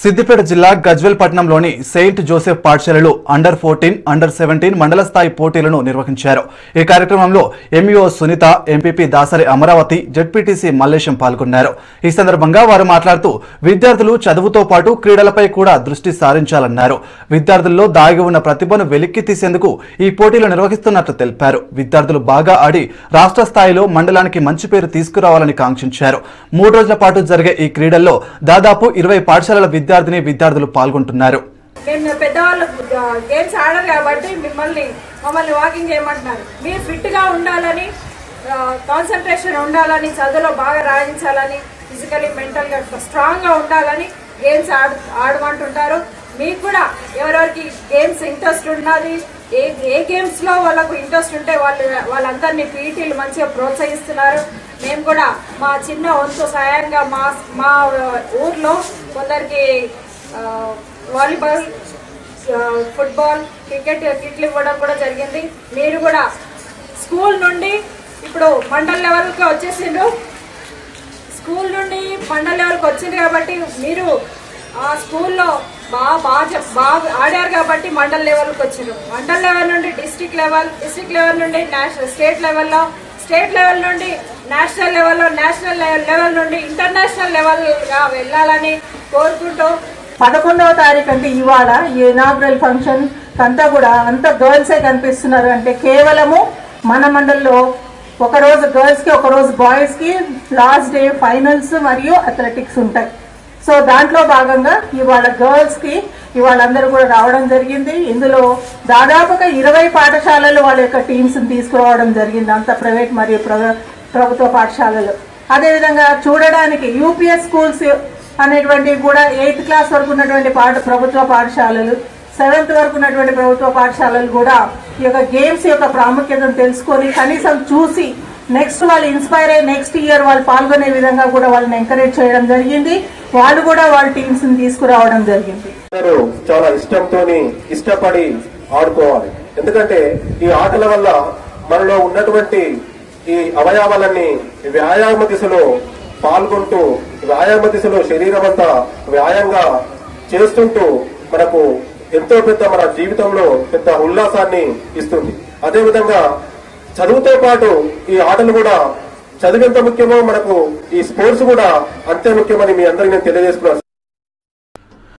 సిద్దిపేట జిల్లా గజ్వెల్ పట్టణంలోని saint Joseph పాఠశాలలో అండర్ ఫోర్టీన్ అండర్ సెవెంటీన్ మండల స్థాయి పోటీలను నిర్వహించారు. ఈ కార్యక్రమంలో MEO Sunitha MPP Dasari Amaravathi ZPTC Mallesham పాల్గొన్నారు. ఈ సందర్భంగా వారు మాట్లాడుతూ విద్యార్థులు చదువుతో పాటు క్రీడలపై కూడా దృష్టి సారించాలన్నారు. విద్యార్థుల్లో దాగి ఉన్న ప్రతిభను వెలిక్కి తీసేందుకు ఈ పోటీలు నిర్వహిస్తున్నట్లు తెలిపారు. విద్యార్థులు బాగా ఆడి రాష్ట్ర స్థాయిలో మండలానికి మంచి పేరు తీసుకురావాలని కాంక్షించారు. మూడు రోజుల పాటు జరిగే ఈ క్రీడల్లో దాదాపు ఇరవై పాఠశాలల విద్యార్థిని విద్యార్థులు పాల్గొంటున్నారు. నేను పెద్దవాళ్ళు గేమ్స్ ఆడరు కాబట్టి మిమ్మల్ని మమ్మల్ని వాకింగ్ చేయమంటున్నారు. మీరు ఫిట్గా ఉండాలని కాన్సన్ట్రేషన్ ఉండాలని చదువులో బాగా రాయించాలని ఫిజికలీ మెంటల్గా స్ట్రాంగ్గా ఉండాలని గేమ్స్ ఆడు ఆడమంటుంటారు. మీకు కూడా ఎవరెవరికి గేమ్స్ ఇంట్రెస్ట్ ఉన్నది ఏ ఏ గేమ్స్లో వాళ్ళకు ఇంట్రెస్ట్ ఉంటే వాళ్ళు వాళ్ళందరినీ పీటీలు మంచిగా ప్రోత్సహిస్తున్నారు. మేము కూడా మా చిన్న వంతు సాయంగా మా మా ఊర్లో కొందరికి వాలీబాల్ ఫుట్బాల్ క్రికెట్ కిట్లు ఇవ్వడం కూడా జరిగింది. మీరు కూడా స్కూల్ నుండి ఇప్పుడు మండల లెవెల్కి వచ్చేసిండ్రు. స్కూల్ నుండి మండల లెవెల్కి వచ్చింది కాబట్టి మీరు ఆ స్కూల్లో బాగా బాగా బాగా ఆడారు కాబట్టి మండల్ లెవెల్కి వచ్చారు మండల్ లెవెల్ నుండి డిస్టిక్ లెవెల్ డిస్టిక్ లెవెల్ నుండి నేషనల్ స్టేట్ లెవెల్లో స్టేట్ లెవెల్ నుండి నేషనల్ లెవెల్లో నేషనల్ లెవెల్ లెవెల్ నుండి ఇంటర్నేషనల్ లెవెల్గా వెళ్ళాలని కోరుకుంటూ పదకొండవ తారీఖు అంటే ఇవాళ ఈ ఇనాగ్రల్ ఫంక్షన్ అంతా కూడా అంత గర్ల్సే కనిపిస్తున్నారు. అంటే కేవలము మన మండల్లో ఒక రోజు గర్ల్స్కి ఒక రోజు బాయ్స్కి లాస్ట్ డే ఫైనల్స్ మరియు అథ్లెటిక్స్ ఉంటాయి. సో దాంట్లో భాగంగా ఇవాళ గర్ల్స్కి ఇవాళ అందరూ కూడా రావడం జరిగింది. ఇందులో దాదాపుగా ఇరవై పాఠశాలలు వాళ్ళ యొక్క టీమ్స్ని తీసుకురావడం జరిగింది. అంత ప్రైవేట్ మరియు ప్ర- ప్రభుత్వ పాఠశాలలు. అదేవిధంగా చూడడానికి యూపీఎస్ స్కూల్స్ అనేటువంటివి కూడా ఎయిత్ క్లాస్ వరకు ఉన్నటువంటి పాఠ ప్రభుత్వ పాఠశాలలు సెవెంత్ వరకు ఉన్నటువంటి ప్రభుత్వ పాఠశాలలు కూడా ఈ యొక్క గేమ్స్ యొక్క ప్రాముఖ్యతను తెలుసుకొని కనీసం చూసి నెక్స్ట్ వాళ్ళు ఇన్స్పైర్ అయ్యి నెక్స్ట్ ఇయర్ వాళ్ళు పాల్గొనే విధంగా కూడా వాళ్ళని ఎంకరేజ్ చేయడం జరిగింది. వాళ్ళు కూడా వాళ్ళ టీమ్స్ని తీసుకురావడం జరిగింది. చాలా ఇష్టంతోని ఇష్టపడి ఆడుకోవాలి. ఎందుకంటే ఈ ఆటల వల్ల మనలో ఉన్నటువంటి ఈ అవయవాలన్నీ వ్యాయామ దిశలో పాల్గొంటూ వ్యాయామ దిశలో శరీరం అంతా వ్యాయంగా చేస్తుంటూ మనకు ఎంతో పెద్ద మన జీవితంలో పెద్ద ఉల్లాసాన్ని ఇస్తుంది. అదేవిధంగా చదువుతో పాటు ఈ ఆటలు కూడా చదువు ఎంత ముఖ్యమో మనకు ఈ స్పోర్ట్స్ కూడా అంతే ముఖ్యమని మీ అందరికీ నేను తెలియజేసుకున్నాను